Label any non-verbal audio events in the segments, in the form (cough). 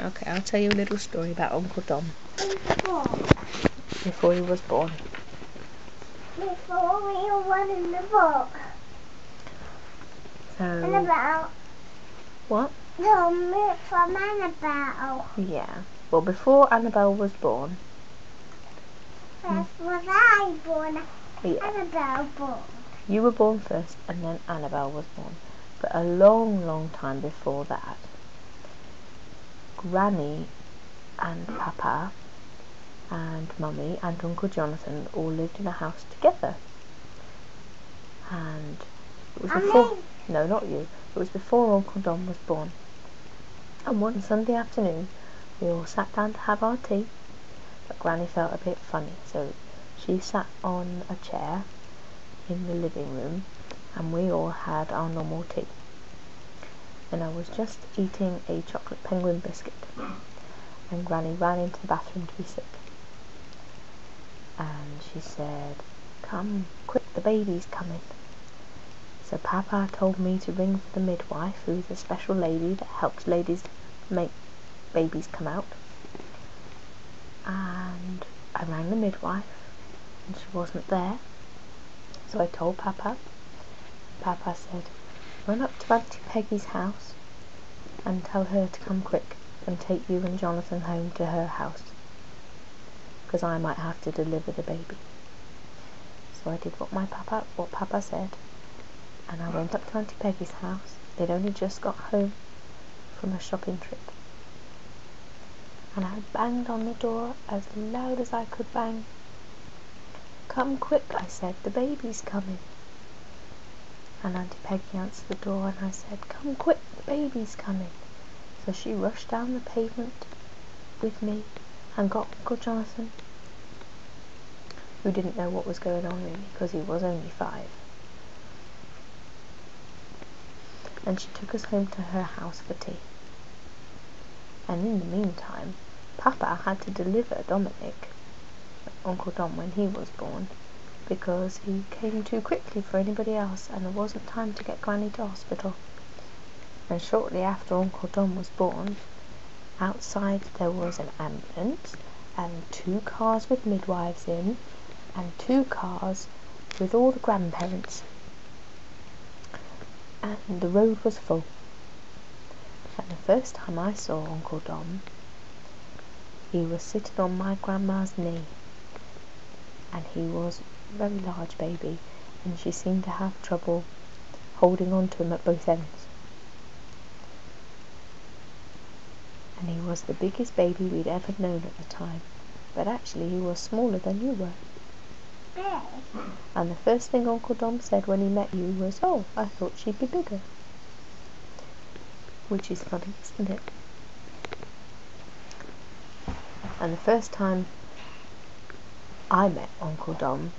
Okay, I'll tell you a little story about Uncle Dom Before, he was born. before we were one in the book. So, Annabelle. what? No, from Annabelle. Yeah. Well, before Annabelle was born, First was I born. yeah, Annabelle born. you were born first, and then Annabelle was born. But a long, long time before that, Granny and Papa and Mummy and Uncle Jonathan all lived in a house together. And it was before. No, not you. It was before Uncle Dom was born. And one Sunday afternoon, we all sat down to have our tea. But Granny felt a bit funny, so she sat on a chair in the living room, and we all had our normal tea. And I was just eating a chocolate penguin biscuit, and Granny ran into the bathroom to be sick. And she said, "Come, quick, the baby's coming." So Papa told me to ring for the midwife, who is a special lady that helps ladies make babies come out. And I rang the midwife, and she wasn't there. So I told Papa. Papa said, run up to Auntie Peggy's house and tell her to come quick and take you and Jonathan home to her house, because I might have to deliver the baby. So I did what my papa, what Papa said, and I went up to Auntie Peggy's house. They'd only just got home from a shopping trip. And I banged on the door as loud as I could bang. Come quick, I said, the baby's coming. And Auntie Peggy answered the door and I said, Come quick, the baby's coming. So she rushed down the pavement with me and got Uncle Jonathan, who didn't know what was going on really because he was only five. And she took us home to her house for tea. And in the meantime, Papa had to deliver Dominic, Uncle Dom, when he was born, because he came too quickly for anybody else and there wasn't time to get Granny to hospital. And shortly after Uncle Dom was born, outside there was an ambulance and two cars with midwives in and two cars with all the grandparents. And the road was full. And the first time I saw Uncle Dom, he was sitting on my grandma's knee. And he was very large baby, and she seemed to have trouble holding on to him at both ends. And he was the biggest baby we'd ever known at the time, but actually he was smaller than you were. And the first thing Uncle Dom said when he met you was, Oh, I thought she'd be bigger. Which is funny, isn't it? And the first time I met Uncle Dom,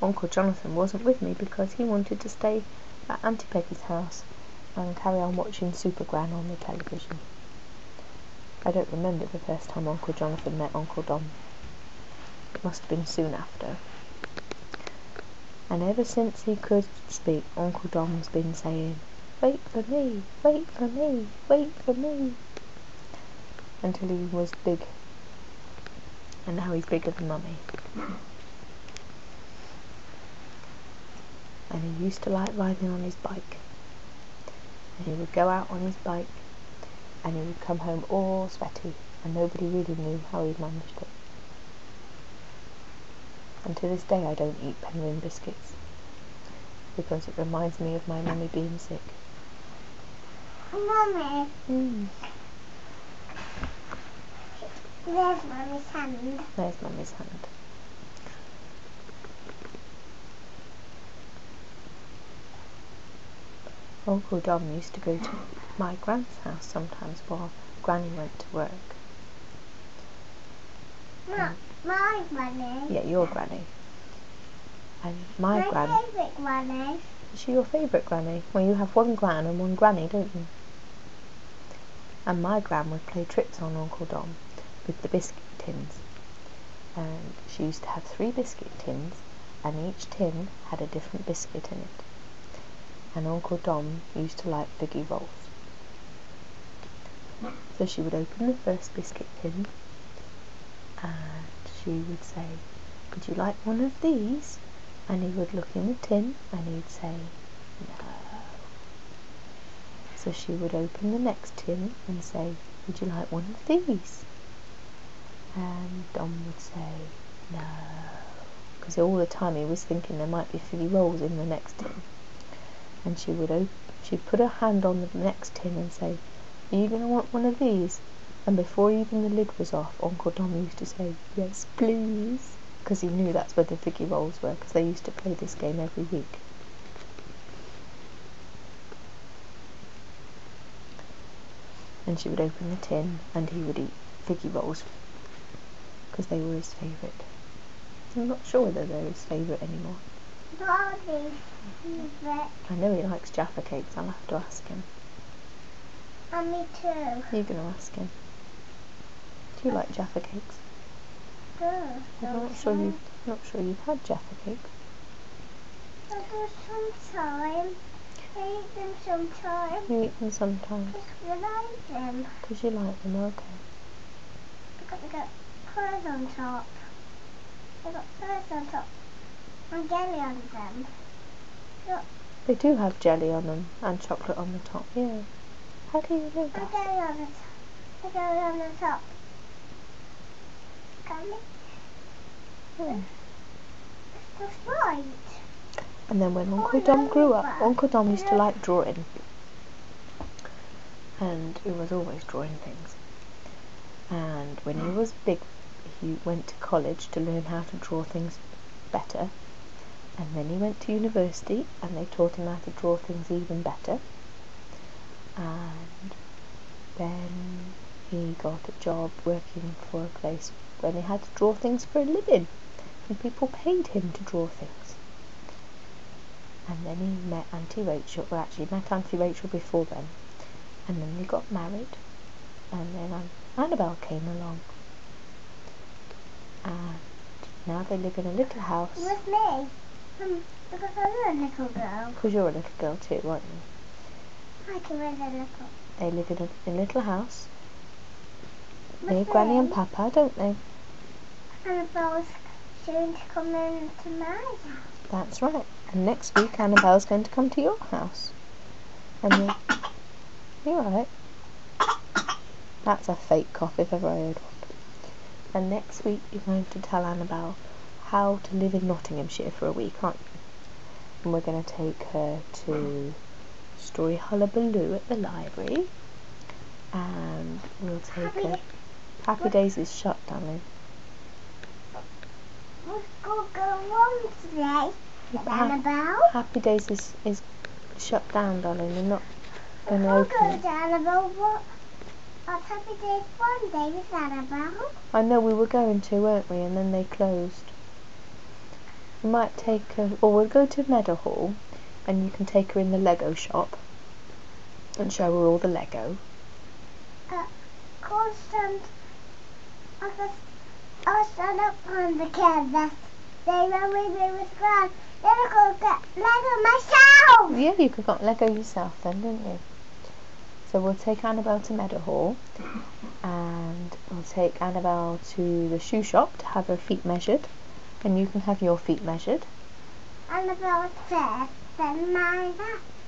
Uncle Jonathan wasn't with me because he wanted to stay at Auntie Peggy's house and carry on watching Super Gran on the television. I don't remember the first time Uncle Jonathan met Uncle Dom. It must have been soon after. And ever since he could speak, Uncle Dom's been saying, Wait for me, wait for me, wait for me. Until he was big. And now he's bigger than Mummy. And he used to like riding on his bike. And he would go out on his bike and he would come home all sweaty and nobody really knew how he managed it. And to this day I don't eat penguin biscuits because it reminds me of my mummy being sick. Mummy, Mm. there's Mummy's hand. There's mummy's hand. Uncle Dom used to go to my grand's house sometimes while Granny went to work. Not mm. my Granny. Yeah, your granny. And my, my gran. favourite Granny. Is she your favourite granny? Well, you have one gran and one granny, don't you? And my gran would play tricks on Uncle Dom with the biscuit tins. And she used to have three biscuit tins, and each tin had a different biscuit in it. And Uncle Dom used to like figgy rolls. So she would open the first biscuit tin and she would say, Would you like one of these? And he would look in the tin and he'd say, No. So she would open the next tin and say, Would you like one of these? And Dom would say, No. Because all the time he was thinking there might be figgy rolls in the next tin. And she would open, she'd put her hand on the next tin and say, Are you going to want one of these? And before even the lid was off, Uncle Dom used to say, Yes, please. Because he knew that's where the figgy rolls were, because they used to play this game every week. And she would open the tin and he would eat figgy rolls because they were his favourite. I'm not sure whether they're his favourite anymore. I know he likes Jaffa cakes, I'll have to ask him. And me too. You're going to ask him. Do you like Jaffa cakes? Good. I'm not sure you've, not sure you've had Jaffa cakes. I do sometime. I eat them sometime. You eat them sometimes Just like them. because you like them, okay. Because they got pearls on top. They got pearls on top. And jelly on them. Look. They do have jelly on them and chocolate on the top, yeah. How do you know And that? jelly on the top. And jelly on the top. Can you? Hmm. That's right. And then when Oh, Uncle Dom grew up. Uncle Dom used to like drawing. And he was always drawing things. And when he was big, he went to college to learn how to draw things better. And then he went to university and they taught him how to draw things even better. And then he got a job working for a place when he had to draw things for a living. And people paid him to draw things. And then he met Auntie Rachel, well actually met Auntie Rachel before then. And then they got married. And then An- Annabelle came along. And now they live in a little house. With me. Um, because I'm a little girl. Because you're a little girl too, aren't you? I can read a little. They live in a, in a little house With near Granny and. Papa, don't they? Annabelle's soon to come into my house. That's right. And next week Annabelle's going to come to your house. And you're, you're right. That's a fake cough if ever I heard one. And next week you're going to tell Annabelle how to live in Nottinghamshire for a week, aren't you? And we're going to take her to Story Hullabaloo at the library. And we'll take her. Happy, Happy Days is shut, darling. let's go go on today. Ha- Annabelle. Happy Days is, is shut down, darling. They're not going to open go it. to Annabelle. What? Happy Days one day with Annabelle. I know we were going to, weren't we? And then they closed. We might take her, or we'll go to Meadowhall, and you can take her in the Lego shop and show her all the Lego. Constant. I was, I was stand up on the canvas. They ran with me with Gran. Then I go get Lego myself. Yeah, you could got Lego yourself then, didn't you? So we'll take Annabelle to Meadowhall, and we'll take Annabelle to the shoe shop to have her feet measured, and you can have your feet measured. Annabelle said, then my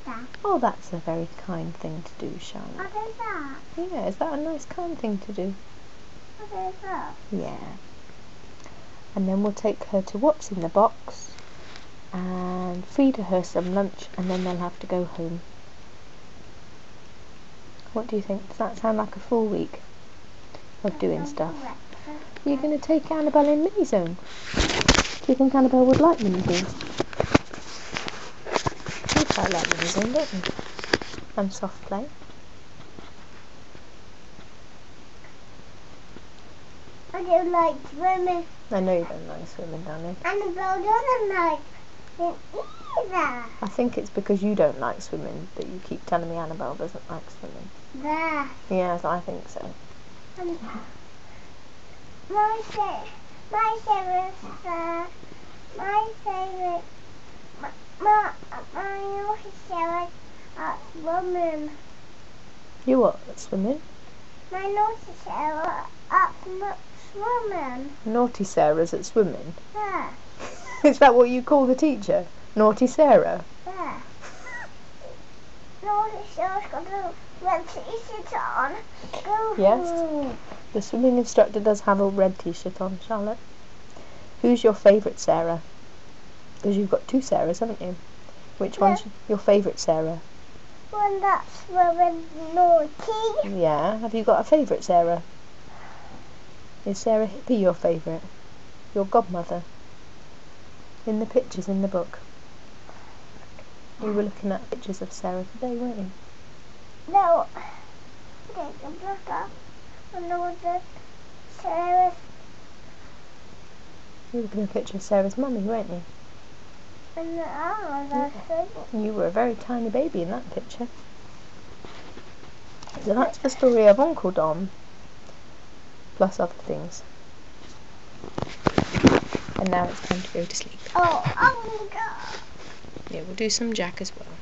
after. Oh, that's a very kind thing to do, Charlotte. What is that? Yeah, is that a nice kind thing to do? What is that? Yeah. And then we'll take her to what's in the box and feed her some lunch and then they'll have to go home. What do you think? Does that sound like a full week of doing stuff? You're going to take Annabelle in Mini Zone. Do you think Annabelle would like Mini Zone? You quite like Mini Zone, don't you? And soft play. I don't like swimming. I know you don't like swimming, darling. Annabelle doesn't like it either. I think it's because you don't like swimming that you keep telling me Annabelle doesn't like swimming. There. Yes, I think so. And my fa- my favorite uh, my favorite my my, my favorite uh, woman. You what? Swimming? My naughty Sarah at swimming. Naughty Sarah's at swimming. Yeah, (laughs) Is that what you call the teacher? Naughty Sarah? yeah. Naughty Sarah's got a red t-shirt on. Go Yes. The swimming instructor does have a red t-shirt on, Charlotte. Who's your favourite Sarah? Because you've got two Sarahs, haven't you? Which one's your favourite Sarah? When that's swimming naughty. Yeah. Have you got a favourite Sarah? Is Sarah Hippie your favourite? Your godmother? In the pictures in the book. You were looking at pictures of Sarah today, weren't you? No. Take a look up. And there was a Sarah's You were looking at a picture of Sarah's mummy, weren't you? in the arm. Good. You were a very tiny baby in that picture. So that's the story of Uncle Dom, plus other things. And now it's time to go to sleep. Oh, oh my god yeah, we'll do some jack as well.